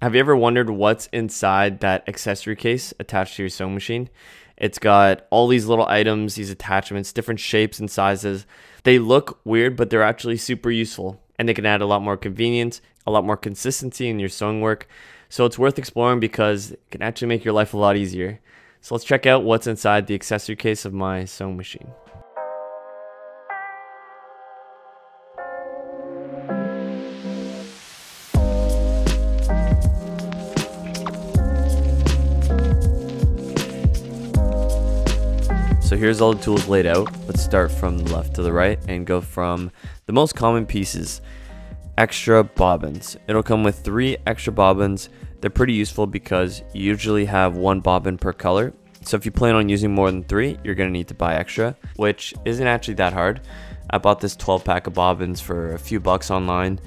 Have you ever wondered what's inside that accessory case attached to your sewing machine? It's got all these little items, these attachments, different shapes and sizes. They look weird, but they're actually super useful and they can add a lot more convenience, a lot more consistency in your sewing work. So it's worth exploring because it can actually make your life a lot easier. So let's check out what's inside the accessory case of my sewing machine. So here's all the tools laid out. Let's start from the left to the right and go from the most common pieces. Extra bobbins. It'll come with three extra bobbins. They're pretty useful because you usually have one bobbin per color. So if you plan on using more than three, you're gonna need to buy extra, which isn't actually that hard. I bought this 12 pack of bobbins for a few bucks online.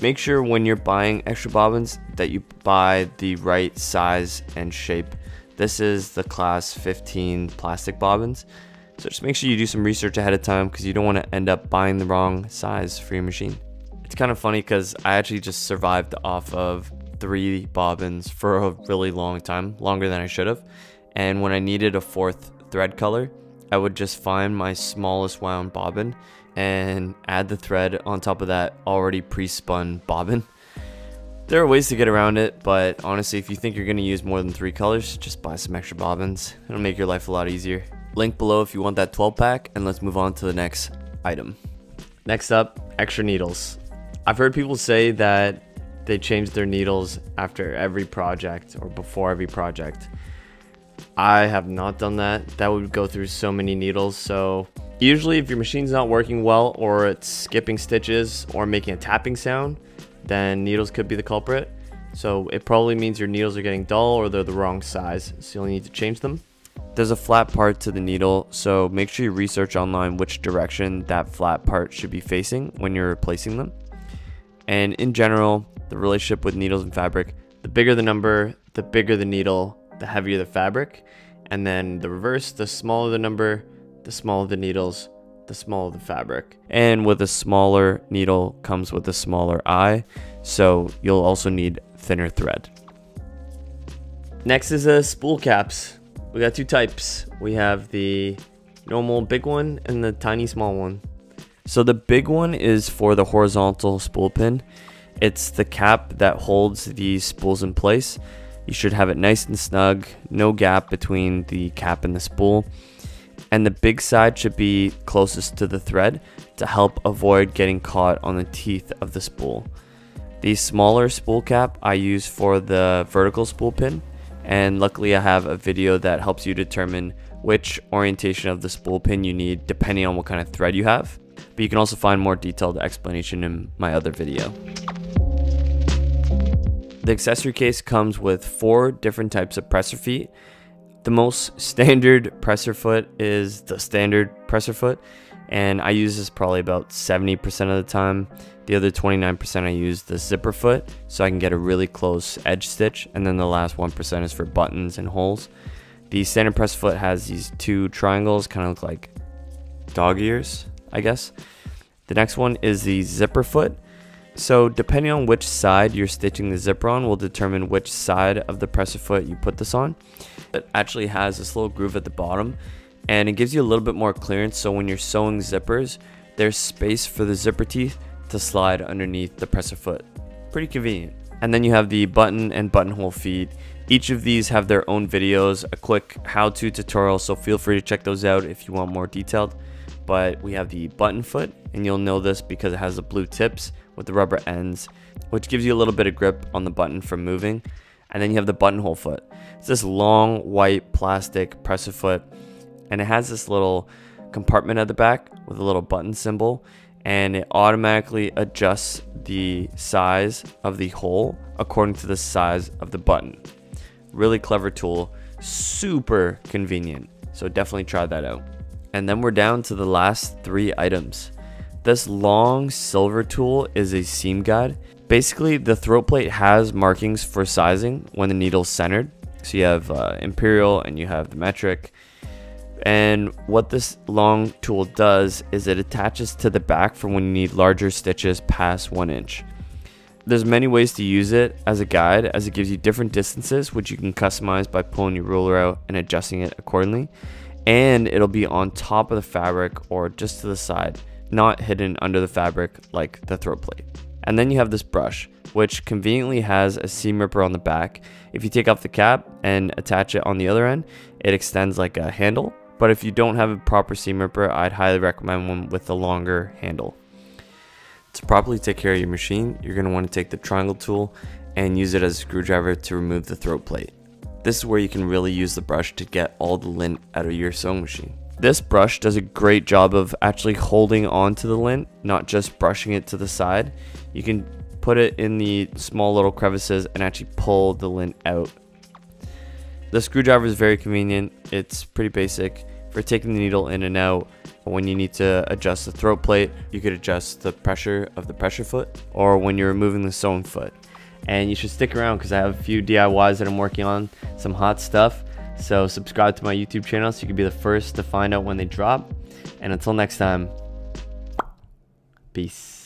Make sure when you're buying extra bobbins that you buy the right size and shape this is the class 15 plastic bobbins. So just make sure you do some research ahead of time because you don't want to end up buying the wrong size for your machine. It's kind of funny because I actually just survived off of three bobbins for a really long time, longer than I should have. And when I needed a fourth thread color, I would just find my smallest wound bobbin and add the thread on top of that already pre-spun bobbin there are ways to get around it, but honestly, if you think you're going to use more than three colors, just buy some extra bobbins. It'll make your life a lot easier. Link below if you want that 12 pack, and let's move on to the next item. Next up, extra needles. I've heard people say that they change their needles after every project or before every project. I have not done that. That would go through so many needles. So usually if your machine's not working well or it's skipping stitches or making a tapping sound, then needles could be the culprit. So it probably means your needles are getting dull or they're the wrong size, so you'll need to change them. There's a flat part to the needle, so make sure you research online which direction that flat part should be facing when you're replacing them. And in general, the relationship with needles and fabric, the bigger the number, the bigger the needle, the heavier the fabric. And then the reverse, the smaller the number, the smaller the needles, the smaller the fabric. And with a smaller needle comes with a smaller eye, so you'll also need thinner thread. Next is a spool caps. We got two types. We have the normal big one and the tiny small one. So the big one is for the horizontal spool pin. It's the cap that holds these spools in place. You should have it nice and snug, no gap between the cap and the spool and the big side should be closest to the thread to help avoid getting caught on the teeth of the spool. The smaller spool cap I use for the vertical spool pin and luckily I have a video that helps you determine which orientation of the spool pin you need depending on what kind of thread you have. But you can also find more detailed explanation in my other video. The accessory case comes with four different types of presser feet the most standard presser foot is the standard presser foot, and I use this probably about 70% of the time. The other 29% I use the zipper foot so I can get a really close edge stitch, and then the last 1% is for buttons and holes. The standard press foot has these two triangles, kind of look like dog ears, I guess. The next one is the zipper foot. So depending on which side you're stitching the zipper on will determine which side of the presser foot you put this on. It actually has this little groove at the bottom and it gives you a little bit more clearance so when you're sewing zippers, there's space for the zipper teeth to slide underneath the presser foot. Pretty convenient. And then you have the button and buttonhole feet. Each of these have their own videos, a quick how-to tutorial, so feel free to check those out if you want more detailed. But we have the button foot, and you'll know this because it has the blue tips with the rubber ends, which gives you a little bit of grip on the button from moving. And then you have the buttonhole foot. It's this long white plastic presser foot and it has this little compartment at the back with a little button symbol and it automatically adjusts the size of the hole according to the size of the button. Really clever tool, super convenient. So definitely try that out. And then we're down to the last three items. This long silver tool is a seam guide. Basically, the throat plate has markings for sizing when the needle's centered. So you have uh, imperial and you have the metric. And what this long tool does is it attaches to the back for when you need larger stitches past one inch. There's many ways to use it as a guide as it gives you different distances which you can customize by pulling your ruler out and adjusting it accordingly. And it'll be on top of the fabric or just to the side, not hidden under the fabric like the throat plate. And then you have this brush, which conveniently has a seam ripper on the back. If you take off the cap and attach it on the other end, it extends like a handle. But if you don't have a proper seam ripper, I'd highly recommend one with a longer handle. To properly take care of your machine, you're going to want to take the triangle tool and use it as a screwdriver to remove the throat plate. This is where you can really use the brush to get all the lint out of your sewing machine. This brush does a great job of actually holding on to the lint, not just brushing it to the side. You can put it in the small little crevices and actually pull the lint out. The screwdriver is very convenient. It's pretty basic for taking the needle in and out. When you need to adjust the throat plate, you could adjust the pressure of the pressure foot or when you're removing the sewing foot. And you should stick around because I have a few DIYs that I'm working on, some hot stuff. So subscribe to my YouTube channel so you can be the first to find out when they drop. And until next time, peace.